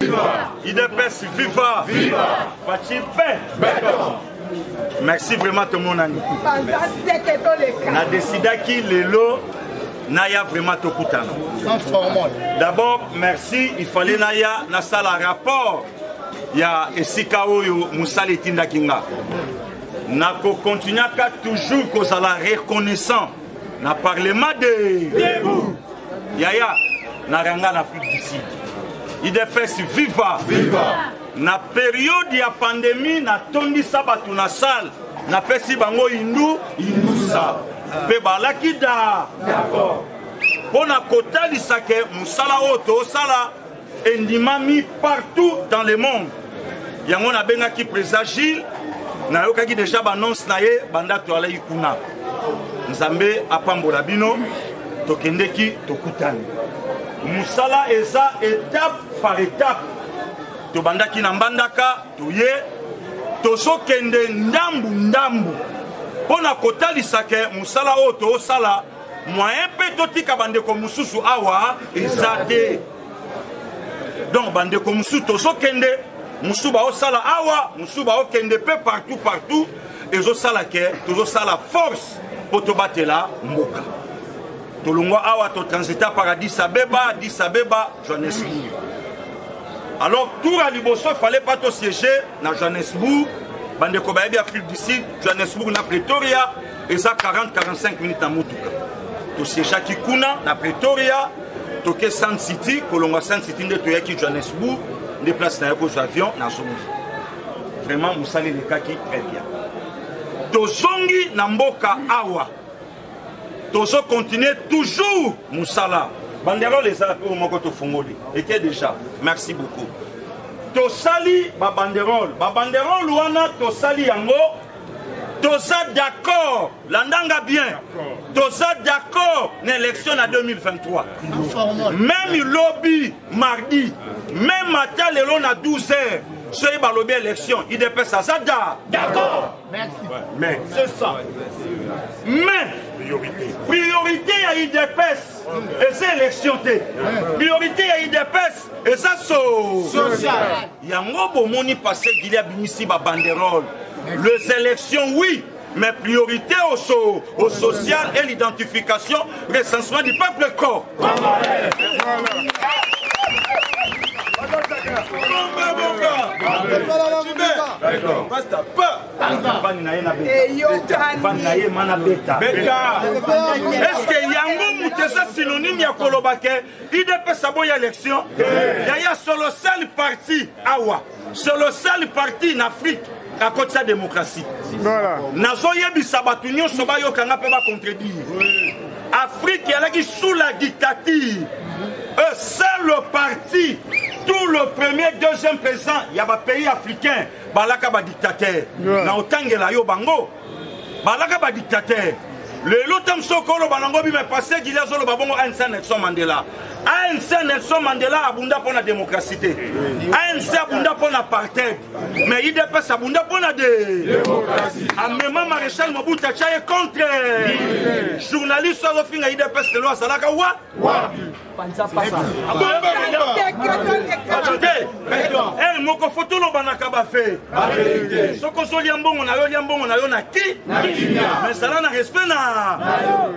Viva Idepes, viva Viva Bachimpe Beton Merci vraiment tomonani. Na décidaki lelo naya vraiment tokutana. Sans formol. D'abord merci, il fallait naya na sala rapport ya esika oyo mosala etindaki nga. Nako continuaka toujours kozala reconnaissant na parlement de debout yaya na ranga na afrique du sud idps viva viva na periode ya pandemie natondisa bato na salle napesi bango hindu hindusa mpe balaki da mpo na kotalisa ke mosala oyo tosala endimami partout dans le monde yango nabengaki président gilles nayokaki deja banonse na ye banda toalaki kuna nzambe apambola bino tokendeki tokutani mosala eza etape par etape tobandaki na mbandaka toye tozokende ndambu ndambu mpo na kotalisa ke mosala oyo toosala moyen mpe totika bandeko mosusu awa eza te donc bandeko mosusu tozokende mosusu baosala awa mosusu baokende mpe partout partout ezosala ke tozosala force mpo tobatela mboka tolongwa awa totransita par adis abeba adis abeba johannesburg alors tour ya liboso fallait pas tosiége na johannesburg bandeko bayebi afrique du sud johannesburg na pretoria eza 40-45 minutes na motuka tosechaki kuna na pretoria toke sun city kolongwa sun city nde toyaki johannesburg nde place na ye kozwa avion nazongi vraiment mosala elekaki très bien tozongi na mboka awa tozo continuer toujours mosala banderole eza oyo moko tofungoli ete déjà merci beaucoup tosali babanderole babanderole wana tosali yango toza d'accord landanga bien toza d'accord na élection na 2023 même lobi mardi même ata lelo na 12 heures soki balobi élection idps aza da d'accord mais c'est ça mais priorité ya idps eza élection te priorité ya idps eza so yango bomoni pase gili abimisi ba banderole les élections oui mais priorité au, so, au social et l'identification recensement du peuple corps pasta pa vani na ye na betavani na ye ma na beta estce yango moto eza synonyme ya koloba ke idps aboya élection yaya solo seul parti awa solo seul parti na afrique akotisa démocratie nazoyebisa bato nyonso bayoka nga mpe bacontredire afrique ezalaki sous la dictature euh, seul le parti tout le premier deuxième président ya bapays africain balaka badictateur na otangela yo bango balaka ba dictateur lelo ntango soki oloba nango bima pase gili azoloba bongo anc nelson mandela anc nelson mandela abunda mpo na démocratie te anc abunda mpo na apartheid mais idps abunda mpo na de amema maréchal mobutu atya ye contre journaliste azofinga idps lelo azalaka wa panza papa el moko fo tolobanaka bafe soki ozolia mbongo na yo lia mbongo na yo na ki me zala na respect na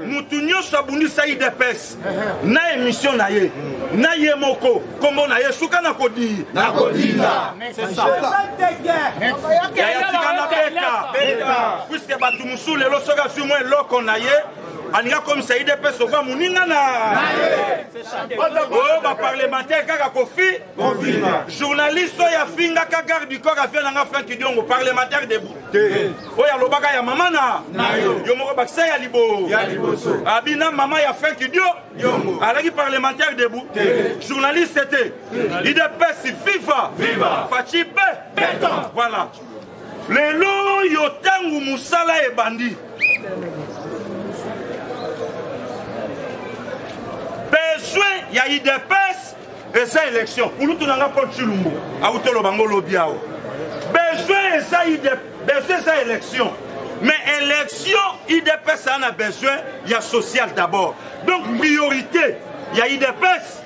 motu nyonso abundisa idps na émission na ye na ye moko nkombo na ye suka na kodi na kodinda yaya tika na beta puiske bato mosusu lelo soki azwi mwa eloko na ye alingi akomisa idps lokola moninga na oyo baparlementaire kaka kofi journaliste oyo afingaka garde du corps afia nanga frank diongo parlementaire debout oyo alobaka ya mama na yo moko bakisa ya liboso abina mama ya frank dio alaki parlementaire debout journaliste te idps viva faci pe voilà lelo oyo ntango mosala ebandi besoin ya idps eza élection kulutu na nga paul chilumbu awuti oloba ngo lobi awa besoin eza besoin eza élection mais élection idps aa na besoin ya social d'abord donc priorité ya idps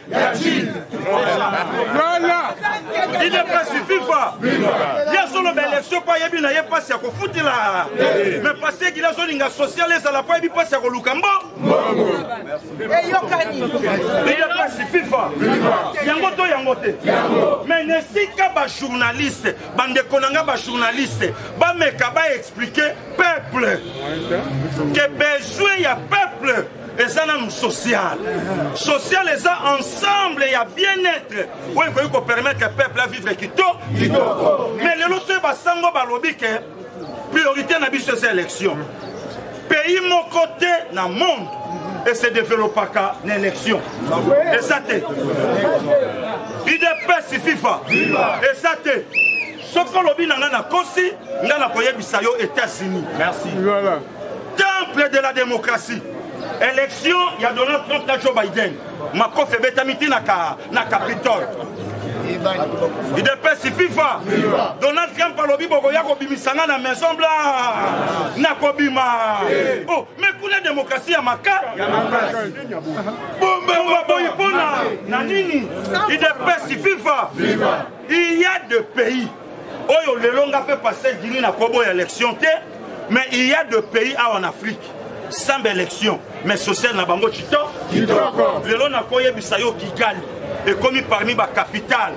Ya Gilles. Voilà. Il est pas sur FIFA. Ya solo ba élection pas yebi na ye passe ya ko futela. Mais passé qu'il a zone nga social ça la pas yebi passe ya ko luka mbo. Et yokani. Il est pas sur FIFA. Yango to yango te. Mais ne sika ba journaliste, bande konanga ba journaliste, ba meka ba expliquer peuple. Que besoin ya peuple eza nanu social social eza ensemble ya bien-être oyo ekoki kopermettre peuple avivre kitoko mais lelo soki basango balobi ke priorité na biso eza élection pays moko te na monde ese développaka na élection eza te idps fifa eza te soki olobi na ngai nakosi ngai nakoyebisa yo états-unis merci voilà. temple de la démocratie élection ya donald trump na joe biden makofi ebetami ti na capitole idepesi fifa donald trump alobi bokoya kobimisa ngai na maison bla nakobima oh, me kuna demokrasi ya maka bomba boyi mpona na nini idepesi fifa il y a de pays oyo lelo nga mpe pasteur gini na kobo ya élection te mais il y a de pays awa na afrique sans élection mais social na bango cito lelo nakoyebisa yo kigali ekomi parmi bacapitale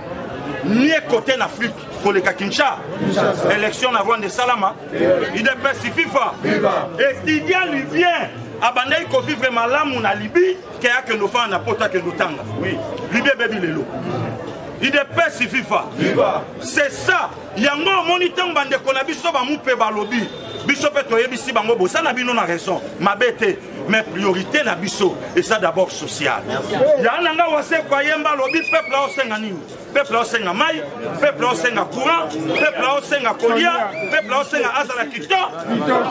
nie kote na afrique koleka kinsha élection na rwanda esalama idepesi fifa etudiant libien abandaki kovivre malamu na libye ke akende ofana na poto akende otanga libi ebebi lelo idps viva c'est ça yango omoni ntango bandeko na biso bamupe balobi biso mpe toyebisi bango boza na bino na raison mabe te mais priorité na biso eza d'abord sociale yaa na ngai wasekwa yemba alobi peuple aosenga nini peuple aosenga mai peuple aosenga courant peuple aosenga kolia peuple aosenga azala kitoko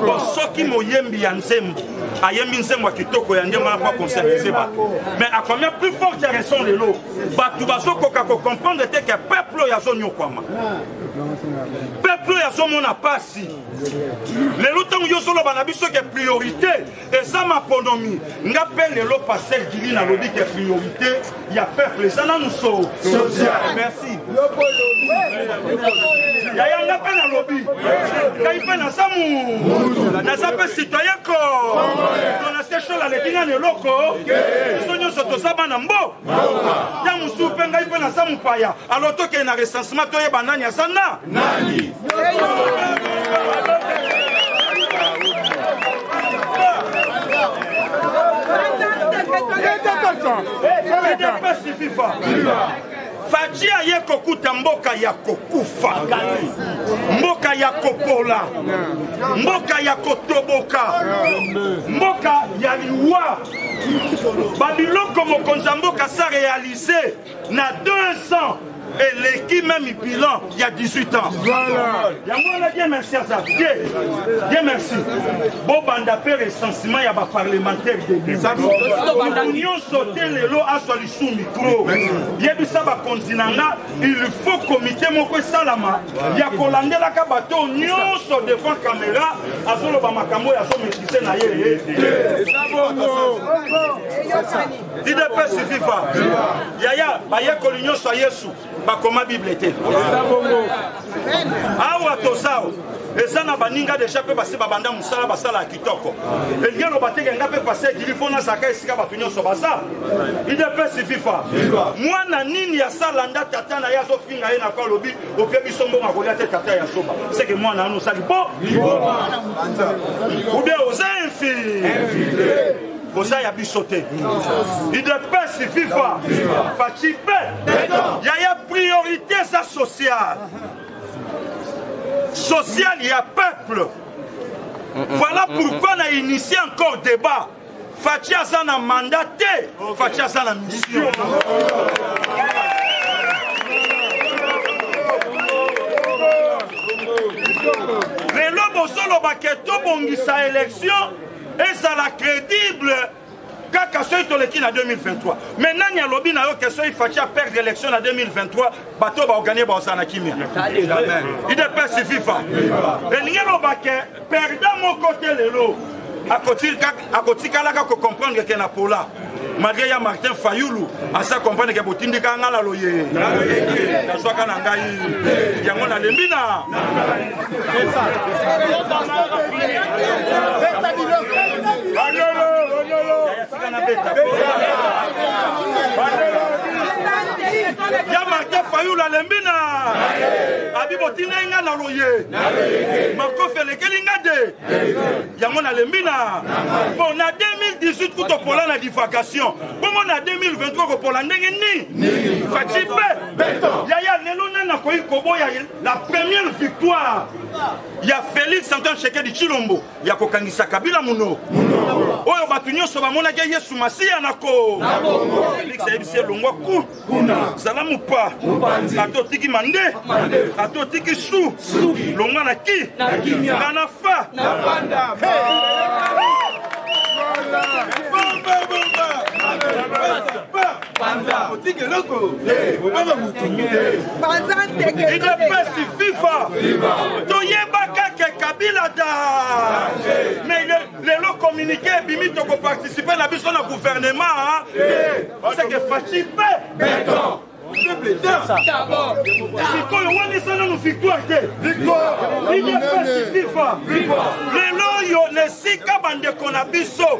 po soki moyembi ya nzembo ayembi nzembo ya kitoko ya ndenge wana po aconservize bato mais à combien plus forte raison lelo bato bazokoka kocomprendre te ke peuple oyo azonyokwama peuple oyo azomona mpasi lelo ntango yo ozoloba na biso ke priorité eza maponomi nga mpe lelo pasel gili nalobi ke priorité ya peuple eza nanu so merci yaya nga mpe nalobi ngai mpe naza mu naza mpe citoyen ko donation aleki nga na eloko biso nyonso toza bana mbo ntango mosusu mpe ngai mpe naza mopaya alo tokende na recensement toyeba nani aza na nani faci aye kokuta mboka ya kokufa mboka ya kopola mboka ya kotoboka mboka ya liwa babiloko mokonzi ya mboka sa réalise na 2 ans eleki meme bilan ya 18 ans yango wana bien merci aza te bien merci bobanda mpe recensement ya baparlementaire demoto nyonso te lelo azwa lisu mikro yebisa bakonzi na nga il faut komite moko esalama ya kolandelaka bato nyonso devant kamera azoloba makambo oyo azometrise na ye ye idps viva yaya bayekoli nyonso ya yesu bakoma bible te awa tozao eza na baninga deja mpe basi babanda mosala basalaki kitoko elingi aloba teke nga mpe pase edili mpo nazalaka esika bato nyonso baza idepesi fifa mwana nini ya salanda tata na ye azofinga ye nako alobi opie biso mbongo akolia te tata ya soba seke mwana ano osali bo ube oza infi boza ya biso te idepesi fifa faci mpe yaya priorité eza sociale sociale ya peuple Voilà pourquoi na initie encore débat. Fatshi aza na mandat te, Fatshi aza na mission. Lelo bozoloba ke tobongisa élection ezala crédible kaka soki toleki na 2023 mais nani alobi na yo ke soki faci aperdre élection na 2023 bato baorganise baosala na kimia idps viva elingi eloba ke perda moko te lelo akotikalaka kocomprendre ke na pola malgré ya martin fayulu asa comprendre ke botindika nga na loye nazwaka na ngai yango nalembi na ya martin fayulu alembi na abi botingai ngai na loye makofi elekeli ngai de yango nalembi na mpo na 2018 kutopola na divacation bongo na 2023 kopola ndenge nini faci mpe yaya lelo nani akoki koboya la première victoire ya félix antoine shekedi tshilombo ya kokangisa kabila munoko oyo bato nyonso bamonaki ya yesu masiya na kofelix ayebisi elongwa ku zala mopa ata otiki mande ata otiki su longwa na ki nga na fa Bomba, bomba! Panza otiki eloko obanga motu panza ntekeidepesi fifa toyeba kake kabila da mais lelo communiqué ebimi tokoparticipe na biso na gouvernement seke faci mpe beton sikoyo wanisa nanu victoire te idepesi fifa lelo oyo na esika bandeko na biso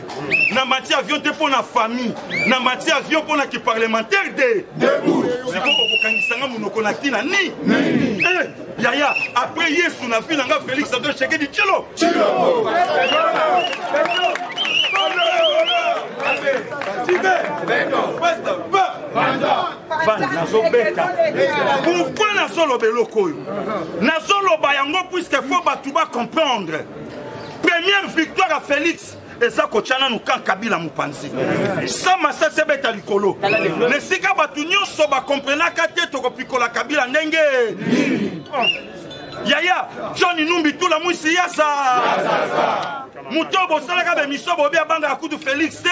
na mati avion te mpo na famille na mati avion mpo na kiparlementaire de sikoyo okokangisa nga monoko na ntina ni eh, yaya après yesu na vi na nga félix antoine shekedi cilo nazobeta pourkui nazoloba eloko oyo nazoloba yango puiske fo bato bacomprendre première victoire ya félix eza kotya nanu kan kabila mopanzi sa masasi ebeta likolo na esika bato nyonso bakomprenaka te tokopikola kabila ndenge oh. yaya john numbi tula mwisi yasa moto bosalaka bemisio bobi abangaka kutu félix te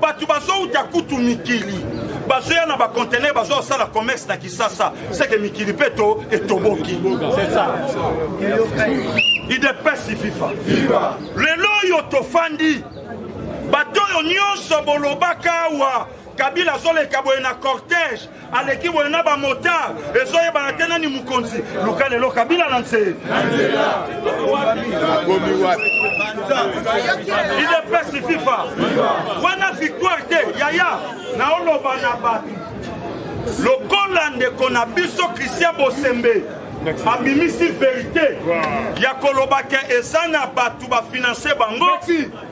bato bazouta kutu mikili bazoya na bacontener bazosala commerce na kisasa seke mikili mpe to etoboki idepesi fifa lelo oyo tofandi bato oyo nyonso bolobaka awa kabila azoleka boye na cortège aleki boye na bamotard ezoyebana te nani mokonzi luka lelo kabila na nse idepesi fifa wana victoire te yaya naoloba na bato lokola ndeko na biso christian bosembe abimisi verite ya koloba ke eza na bato bafinanse bango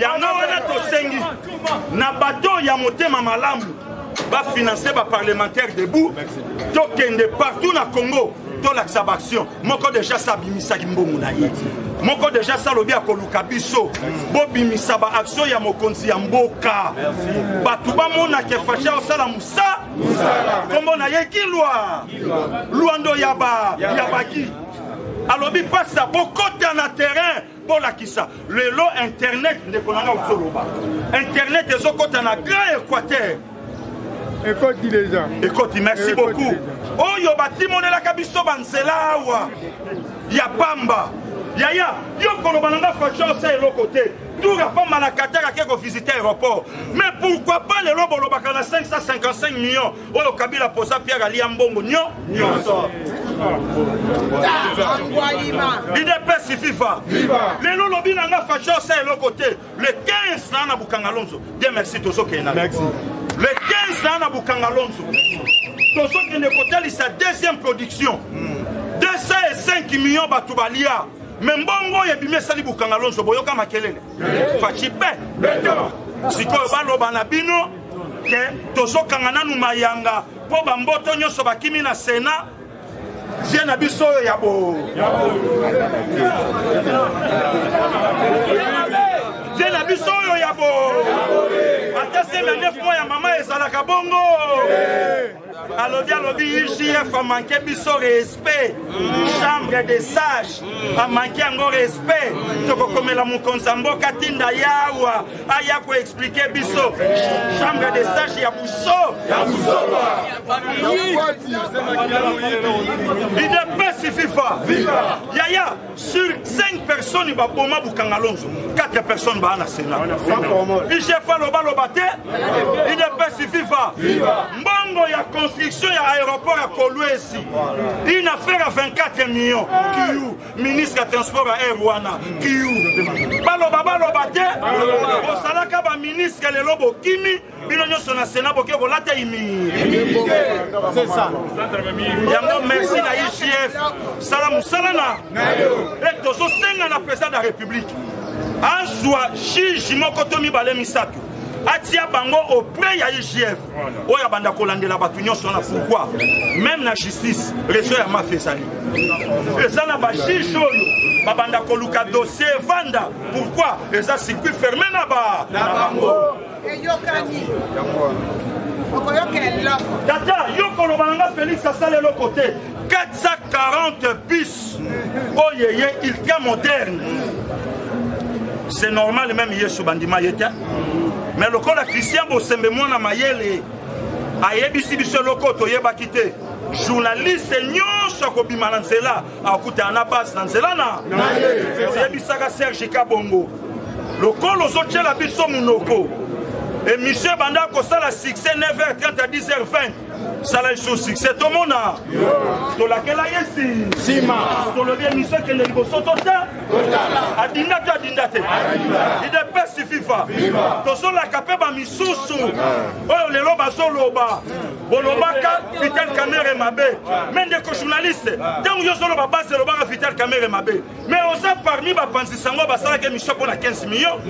yango wana tosengi na bato ya motema malamu bafinanse baparlementaire debout tokende partout na congo tolakisa baaction moko deja sa abimisaki mbongo na ye moko deja sa alobi akoluka biso bobimisa baaction ya mokonzi ya mboka bato bamona ke fashi aosala mosa nkombo na ye kilwa lwando ya baki alobi pasa bokota na terrain bolakisa lelo internet ndeko na ngai ozoloba internet ezokɔta na grand équateur ekoti deja ekoti merci beaucoup oyo oh, batimonelaka biso banzela awa ya pamba yaya yo koloba na nga faction osa eloko te tour ya pamba na kataka ke kovisite aéroport mais pourquoi pas lelo bolobaka na 555 millions oyo kabila posa pierre alia mbongo nyo nyonso idepesi viva lelo lobi na nga fashi osa eloko te le 15 naa na bukanga lonzo de merci tozokende na le 15 naa na bukanga lonzo tozokende kotalisa deuxième production 205 hmm. millions bato balia me mbongo oyo ebimi esali bukanga lonzo boyoka makelele fashi pe sikoyo baloba na bino ke tozokanga nanu mayanga mpo bamboto nyonso bakimi na senat vie na biso oyo ya bo vie na biso oyo ya bo ata se na 9 mois ya mama ezalaka bongo alobi alobi ugf amanke biso respect chambre de sage amanke yango respect tokokomela mokonzi ya mboka tinda yawa aya koexplike biso chambre de sage ya buso idepesi fifa yaya Sur 5 personnes ba boma Bukangalonzo, 4 personnes ba na Sénat. IGF loba loba te, IDPS viva. Mbongo ya construction ya aéroport ya Kolwezi. Une affaire à 24 millions. Kiyu, ministre ya transport ya Air Wana. Kiyu. Baloba baloba te, osalaka ba ministre lelo bokimi bino nyonso na sena boke kolata imi yango merci na igf sala mosala na e tozosenga na président de la république azwa juge moko to mibale misato atia bango auprès ya igf oyo abanda kolandela bato nyonso wana pourkui meme na justice réseau ya mafe ezali eza na bajuge oyo babanda koluka dossier vanda pourkui eza circuit ferme na bango eyokani okoyoka eloko tata yo koloba na nga félix asala eloko te 440 bus oyo eye ilka moderne c'est normal même yesu bandima ye te mais lokola christian bosembe mwana mayele ayebisi biso eloko toyebaki te journaliste nyonso akobima na nzela akutana na base na nzela na oyebisaka serge kabongo lokola ozotyela biso monoko emission ebanda kosala succès 9h30 à 10h20 sala lisusu succès tomona tolakela ye nsima tolobi emission ekende liboso to te adinda to adinda te idepesi fifa tozolaka mpe bamisusu oyo lelo bazoloba bolobaka vital kamere mabe me ndeko journaliste ntango yo ozoloba base elobaka vital kamere mabe me oza parmi bapanzi sango basalaka emission mpo na 15 million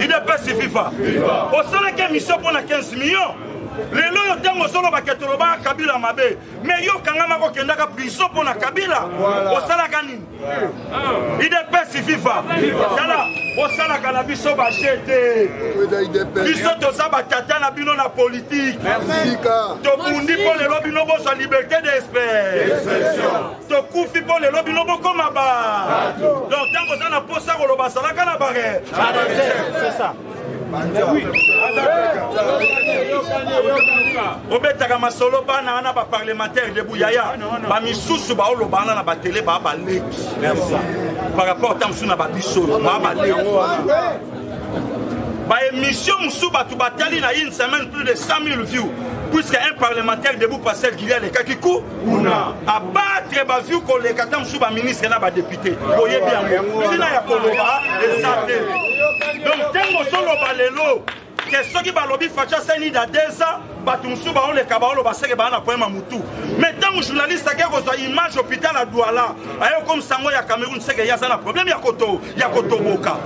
idps viva osalaki emission mpo na 15 million lelo oyo ntango ozolobaka tolobaka kabila mabe me yo kanga mako okendaka prison mpo na kabila osalaka nini idepesi viva tala bosalaka na biso bashe te biso toza batata na bino na politike tobundi mpo lelo bino bozwa liberté d'expression tokufi mpo lelo bino bokoma ba donc ntango oza na mposa koloba asalaka na bare obetaka masolo bana wana baparlementaire debu yaya bamisusu baoloba wana na batele baa baleki par rapport ta mosusu na babiso baa baleki baémission mosusu bato batali na une semaine plus de 100 000 vues puisque un parlementaire debu pasel gilia alekaki cour kuna abatre bazwi koleka ntango mosusu baministre na badepute boyebi yango ntina ya koloba eza te donc ntango ozoloba lelo ke soki balobi faci asali da deux ans bato mosusu baoleka baoloba seke baa na poema motu mai ntango journaliste ake kozwa image hôpital ya douala aye okomisa yango ya cameroun seke ye aza na problème ya koto ya kotoboka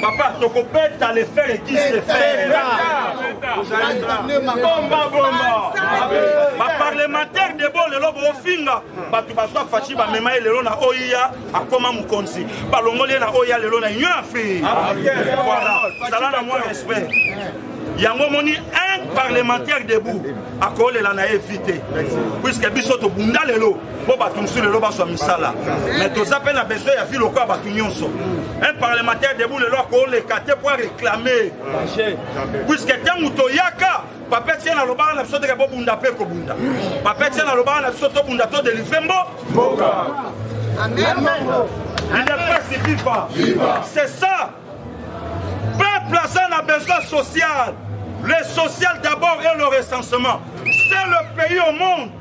papa tokobeta le fere qui se ferabombabombaa baparlementaire de bo lelo bofinga bato bazwa fashi bamema ye lelo na oia akoma mokonzi balongoli ye na oia lelo na union afrique voilà zala na mwa respect yango omoni un parlementaire debout akolela na ye vi te puiske biso tobunda lelo mpo bato mosusu lelo bazwa misala me toza mpe na besoin ya vi lokola bato nyonso un parlementaire debu lelo akoleka te mpo areklame puiske ntango toyaka papa tie na lobaka na biso teke bobunda mpe kobunda papa tie na lobaka na biso tobunda todelivre mbo mboka udepesi viva c'est ça peuple aza na besoin social le social d'abord et le recensement c'est le pays au monde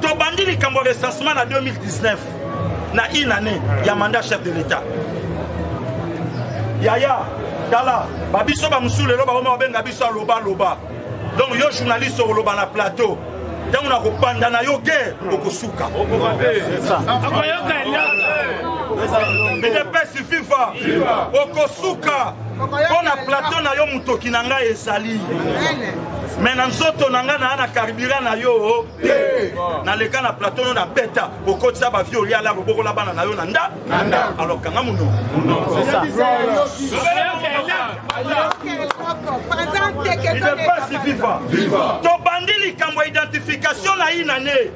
tobandi likambo ya recensement na 2019 na une année ya mandat chef de l'état yaya tala babiso bamosusu lelo bakoma babenga biso aloba loba donc yo journaliste okoloba na plateau ntango na kobanda na yo guerre okosuka udps viva okosuka mpo na plateau na yo motoki na ngai ezali me na nzoto na ngai naa na carburant na yo oh, te naleka na plateau no na beta okotisa bavie olia ala kobokola bana na yo na nda alors kanga mono tobandi likambo ya identification na ye na ne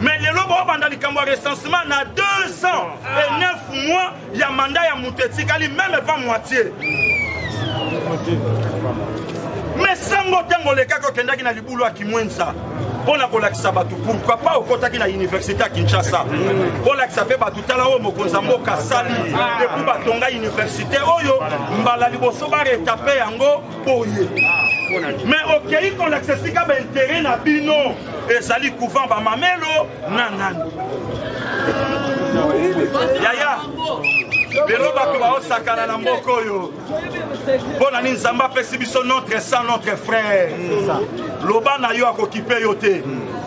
mais lelo bobanda likambo ya recensement na 2 ans et 9 mois ya manda ya moto etikali meme pa moitie mesango ntango olekaki okendaki na libulu ya kimwenza mpo na kolakisa bato pourkui pa okotaki na université ya kinshasa kolakisa mpe bato tala oyo mokonzi ya mboka asali epui batonga université oyo mbala liboso baretape yango boye mais okei kolakisa esika baintere na bino ezali couvent bamamelo na nani yaya lelo bato baosakana na mboka oyo mpo na nini nzambe apesi biso notre sang notre frère loba na yo akokipe yo te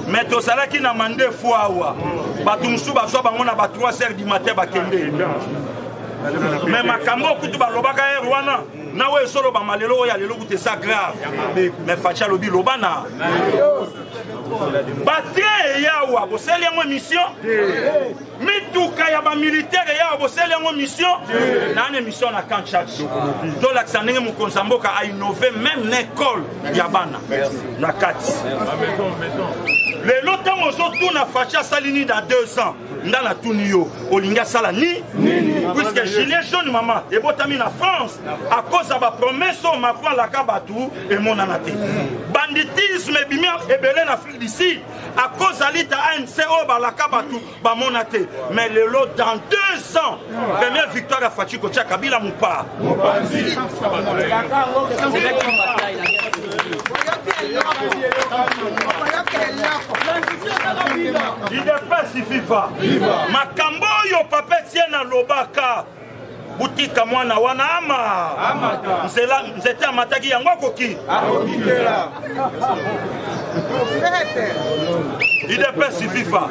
me tozalaki na mande fo awa bato mosusu bazwa bango na ba 3 heures du matin bakende me makambo okutu balobaka ere wana na oyo ezolobama lelo oyo ya lelo kuta eza grave mais faci alobi loba na batrain eyawa bosali yango émission mituka ya bamilitaire eyawa bosali yango mission nani émission na camp chach tolakisa ndenge mokonzi ya mboka ainove meme na ekole ya bana na kati lelo ntango ozotuna faci asali nini na deux ans nga natuni yo olingi asala ni puiske gilet jaune mama ebotami na france akoza bapromese oyo macron alaka bato emonana te banditisme ebimi ebele na afrique du sud akoza lita anc oyo balaka bato bamona te mais lelo dans deux ans Première victoire ya Fatshi kotia Kabila Mupa. Mupanzi. idepesi viva makambo oyo papa etiene alobaka butika mwana wana ama nzela nzete amataki yango akoki idepesi viva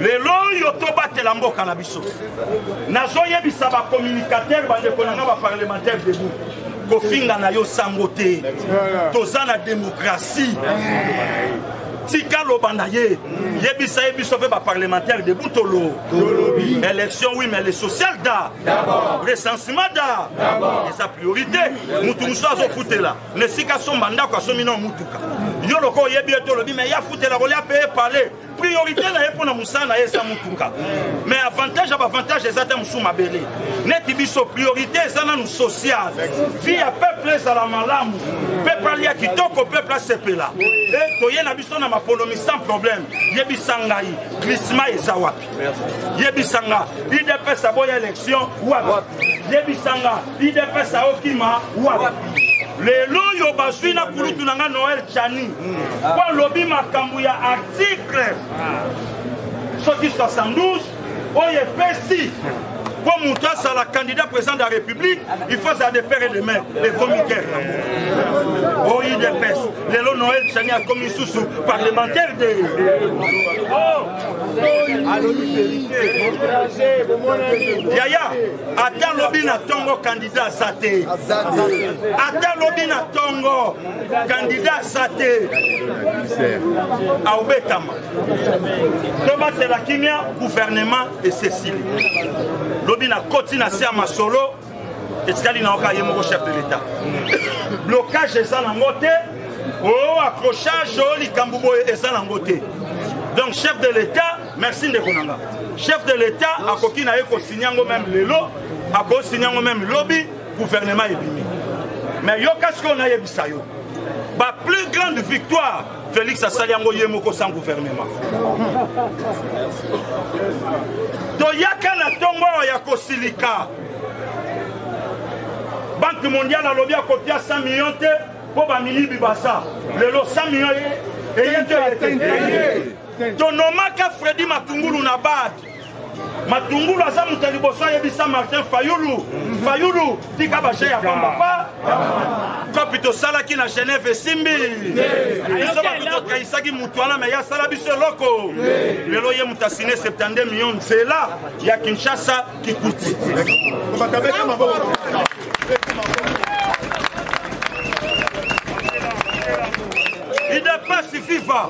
lelo oyo tobatela mboka na biso nazoyebisa ba communicateur bandeko na nga ba parlementaire debout kofinga na yo sango te toza na demokratie tika loba na ye yebisa ye biso mpe baparlementaire de butolo élection oui mais le social da recensement da eza priorité motu mosusu azofutela na esika asomba ndako asombi na motuka yo lokola oyebi ete olobi me ye afutela kolia mpe epale priorité na ye mpo na mosala na ye eza motuka mais avantage ya baavantage eza te mosusu mabele neti biso priorité eza nanu social vi ya peuple ezala malamu peuple alia kitoko peuple asepela e toye na biso na maponomi sans problème yebisa ngai glissement eza wapi yebisa nga idps aboya élection wapi yebisa nga idps aokima wapi lelo oyo bazwi na kulutu na nga noel chani mpo alobi makambo ya article soki 72 oyo epesi mpo moto azala candidat président de la république il faut azala de père et de mère ekomi guerre yango o idps lelo noel chani akomi lisusu parlementaire de yaya ata lobi na ntongo candidat aza te ata lobi na ntongo kandida aza te aobetama tobatela kimia guvernema esesili lobi na koti na se ya masolo etikali na yoka ye moko chef de l'état blocage eza nango te o oh, accrochage o oh, likambo boye eza nango te donc chef de l'état merci ndeko na nga chef de l'état akoki na ye kosinya yango meme lelo akosinya yango meme lobi gouvernement ebimi mais yoka sikoyo nayebisa yo ba plus grande victoire félix asali yango ye moko sans gouvernement toyaka na ntongo awa ya kosilika banque mondiale alobi akopia 100 million te mpo bamiyibi baza lelo 100 million eye to eye te tonomaka fredi matungulu na bad matungulu aza moto ya liboso ayebisa martin fayulu fayulu tika baje ya pambapa kopi tosalaki na genève esimbi biso bato tokaisaki motu wana me ye asala biso eloko lelo ye moto asine 72 million nzela ya kinshasa kikuti idepasi fifa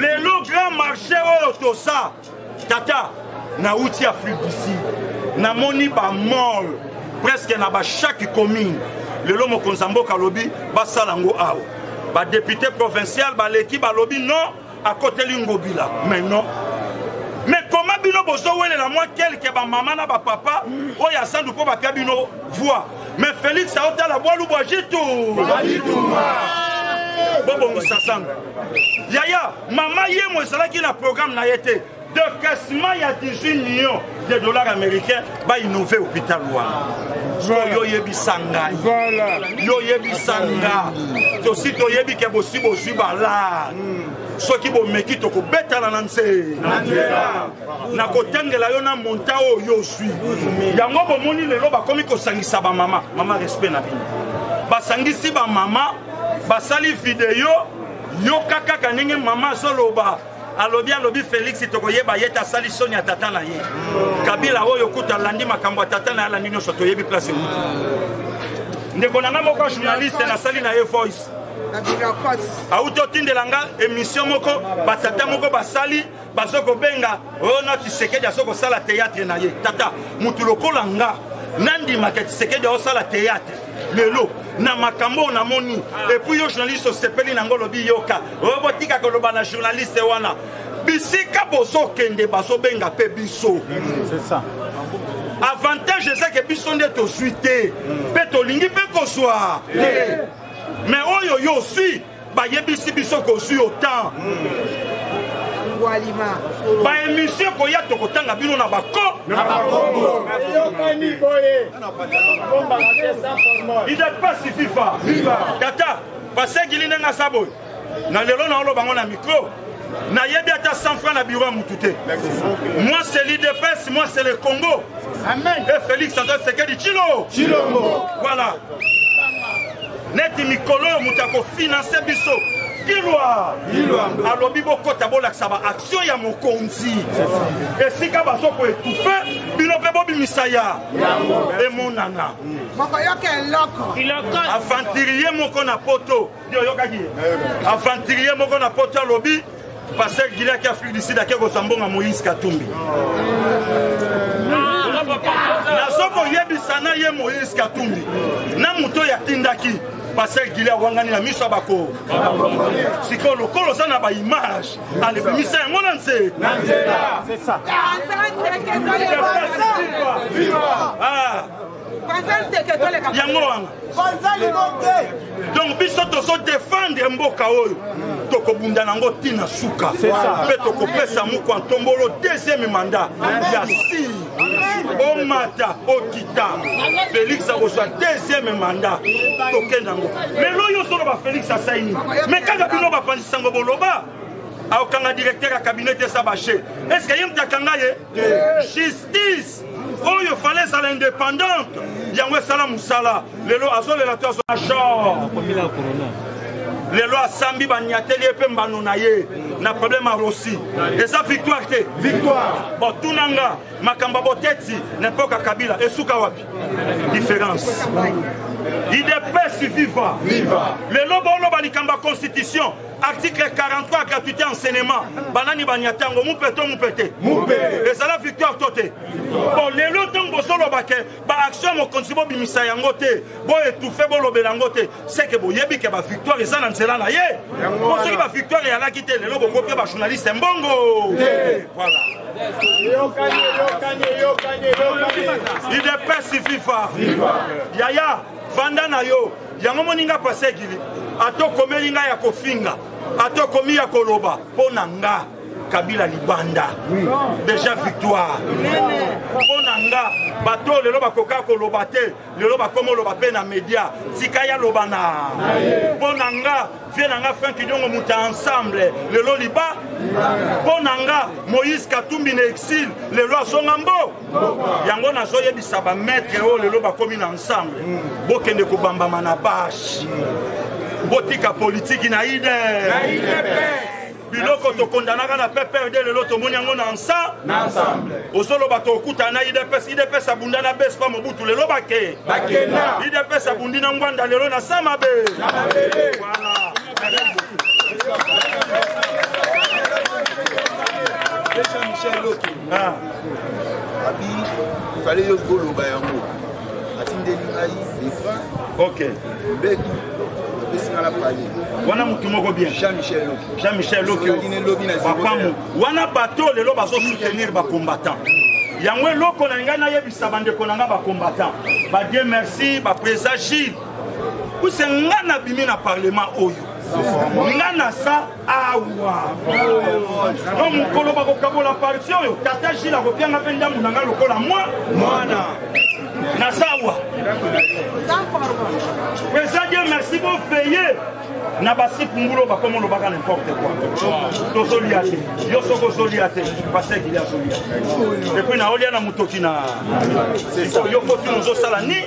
lelo grand marché oyo tosa tata nauti afrique du sud namoni bamall presque na bachaque commune lelo mokonzi ya mboka alobi basala yango awa badepute provincial baleki balobi non akoteli ngobila mais non mais koma bino bozowelela mwa kelke bamama na bapapa oyo asandu mpo bapya bino voi mais felix aotala bwalu bwa jitu bobongisa zanga yaya mama yemo ezalaki na programme na ye te décaissement ya 18 millions de dollars américains bainove hôpital wana oyo oyebisa ngai yo oyebisa nga tosi toyebi ke bosi bozwi balare soki bomeki tokobetana na nse nakotangela yo na monta oyo yo ozwi yango bomoni lelo bakomi kosangisa bamama mama respect na bino basangisi bamama basali video yoka kaka ndenge mama azoloba alobi alobi félix tokoyeba ye te asali soni ya tata na ye kabila oyo kutu alandi makambo ya tata na ye alandi nyonso toyebi place euti ndeko na ngai moko journaliste nasali na ye voice auti otindela nga émission moko batata moko basali bazo kobenga oyo na tshisekedi azo kosala teyatre na ye tata motu lokola nga nandimaka tshisekedi aosala teyatre lelo na makambo oyo namoni epuis yo journaliste osepeli nango olobi yoka oyo botika koloba na journaliste wana bisika bozokende bazobenga mpe biso mm, avantage ezake biso nde tozwi te mpe mm. tolingi mpe kozwa te mais oyo yo oswi bayebisi biso kozwi yo temps Walima. Ba émission koya tokotanga bino na bako. Na bakongo. Yokani boye. Bomba kate sans formol. Il n'est pas suffi fa. Viva. Tata, basengili ndenge asa boye. Na lelo na oloba ngo na micro. nayebi ata 100 franc na biro ya motu te moi c'est l'idps moi c'est le congo Amen. et félix antoine sekedi chilo chilongo voilà neti mikolo oyo moto akofinanse biso kilwa alobi bokota bolakisa baaktio ya mokonzi esika bazoko etufe bino mpe bobimisa ya emonana aventurier moko na poto aventurier moko na poto alobi Pasteur Gila qui Afrique du Sud ake kozwa mbongo Moïse Katumbi. Nazo koyebisa na ye Moïse Katumbi na moto oyo atindaki pasteur Gila wangani na miso ya bakoo. Sikoyo lokola oza na baimage alebimisa yango na nse. C'est ça. Ah. yango wana donc biso tozo defendre mboka oyo tokobunda nango ntina suka mpe tokopesa moko antombolo deuxième mandat ya sii omata okita félix akozwa deuxième mandat tokenda yango lelo oyo ozoloba félix asaini me kaka bino bapanzi sango boloba akokanga directeur ya cabinet te sa bache est ce que ye moto akanga ye justice oyo fale ezala independante yango esala mosala lelo azolela to azor lelo asambi baniateli ye mpe mbano na ye na problème ya rossi eza victoire te victoire botuna nga makambo ya boteti na epoka kabila esuka wapi différence idps viva lelo boloba likambo ya constitution article 43 gratuité enseignement banani banyata yango mupe to mupe te ezala victoire to te bon lelo ntango bozoloba ke baaction ya mokonzi bobimisa yango te boetufe bolobela yango te seke boyebi ke bavictoire eza na nzela na ye po soki bavictoire eyalaki te lelo bokope bajournaliste mbongo voilà idps viva yaya vanda na yo yango moni nga pase egili ata okomeli nga ya kofinga ata okomi ya koloba mpo na nga kabila libanda deja victoire mpo na nga bato lelo bakoka koloba te lelo bakoma oloba mpe na media tika ya loba na mpo na nga vie na nga fin kidiongo moto ensemble lelo liba mpo na nga moïse katumbi na exile lelo azonga mbo yango nazoyebisa bamaitre oyo lelo bakomi na ensemble bokende kobambama na bashe botika politiki na ide biloko tokondanaka na pprd lelo tomoni yango na nsa ozoloba tokutana na idps idps abunda na bespa mobutu lelo bake idps abundi na ngwanda lelo na sa mabe Jean-Michel Loki. Ah. abi fale yo koloba yango atindeli ngai lefra ok mbetu esinga na pale wana motu moko bien jean michel loki jean michel loki bapamu wana bato lelo bazosoutenir bacombattant yango eloko na ngai nayebisa bandeko na ngai bacombattant badie merci bapresa gile puse ngai nabimi na parlement oyo ngai naza awa no mokolo bakokabola parti oyo tata jile akopianga mpe ndambu na ngai lokola mwa mwana naza awa eza die merci boveye na basikungulo bakoma olobaka nimporte koi tozolia te yo soki ozolia te pasekili azolia epuis naolia na motoki na yo kotino ozosala nini